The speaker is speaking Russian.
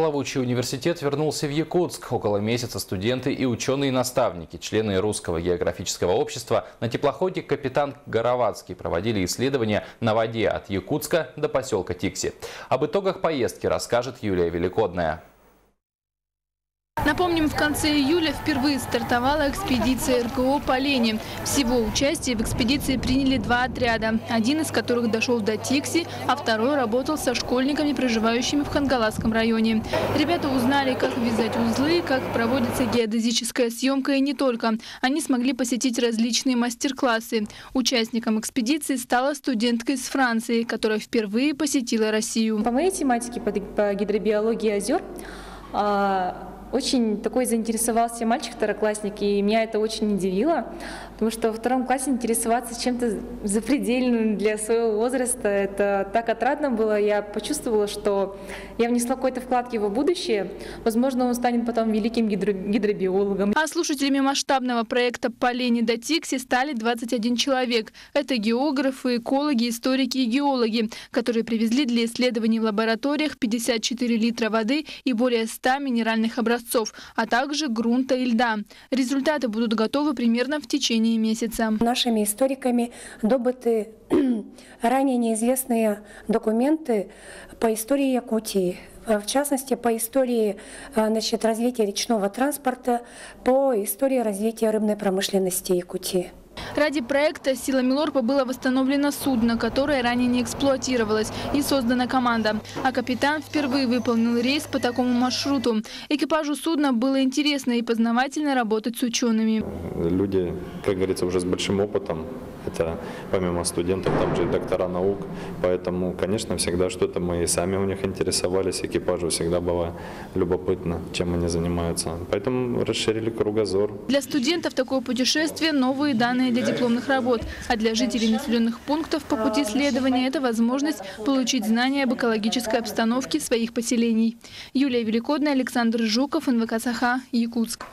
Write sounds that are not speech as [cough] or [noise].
Плавучий университет вернулся в Якутск. Около месяца студенты и ученые-наставники, члены Русского географического общества на теплоходе «Капитан Горовацкий» проводили исследования на воде от Якутска до поселка Тикси. Об итогах поездки расскажет Юлия Великодная. Напомним, в конце июля впервые стартовала экспедиция РКО «Полени». Всего участие в экспедиции приняли два отряда, один из которых дошел до Тикси, а второй работал со школьниками, проживающими в Хангаласском районе. Ребята узнали, как вязать узлы, как проводится геодезическая съемка и не только. Они смогли посетить различные мастер-классы. Участником экспедиции стала студентка из Франции, которая впервые посетила Россию. По моей тематике, по гидробиологии озер, а, очень такой заинтересовался мальчик, второклассник, и меня это очень удивило, потому что во втором классе интересоваться чем-то запредельным для своего возраста, это так отрадно было. Я почувствовала, что я внесла какой-то вклад в его будущее. Возможно, он станет потом великим гидро гидробиологом. А слушателями масштабного проекта «Полени до Тикси» стали 21 человек. Это географы, экологи, историки и геологи, которые привезли для исследований в лабораториях 54 литра воды и более 100 минеральных образцов образцов, а также грунта и льда. Результаты будут готовы примерно в течение месяца. Нашими историками добыты [clears throat] ранее неизвестные документы по истории Якутии, в частности, по истории значит, развития речного транспорта, по истории развития рыбной промышленности Якутии. Ради проекта силами Лорпа было восстановлено судно, которое ранее не эксплуатировалось, и создана команда. А капитан впервые выполнил рейс по такому маршруту. Экипажу судна было интересно и познавательно работать с учеными. Люди, как говорится, уже с большим опытом, это помимо студентов, там же и доктора наук. Поэтому, конечно, всегда что-то мы и сами у них интересовались. Экипажу всегда было любопытно, чем они занимаются. Поэтому расширили кругозор. Для студентов такое путешествие – новые данные для дипломных работ. А для жителей населенных пунктов по пути исследования – это возможность получить знания об экологической обстановке своих поселений. Юлия Великодная, Александр Жуков, НВК «Саха», Якутск.